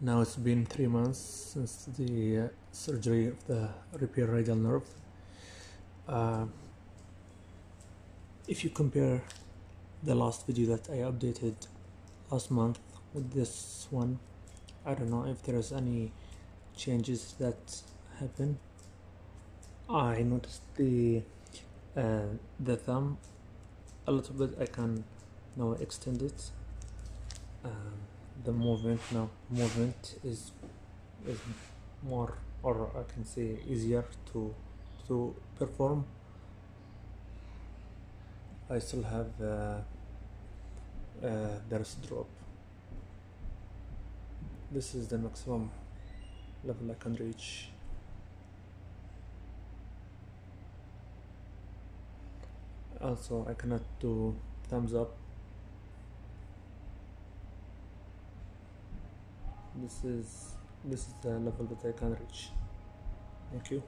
Now it's been three months since the uh, surgery of the repair radial nerve. Uh, if you compare the last video that I updated last month with this one, I don't know if there is any changes that happen. I noticed the uh, the thumb a little bit. I can now extend it. The movement now. Movement is is more or I can say easier to to perform. I still have uh, uh, the wrist drop. This is the maximum level I can reach. Also I cannot do thumbs up this is this is the level that I can reach. Thank you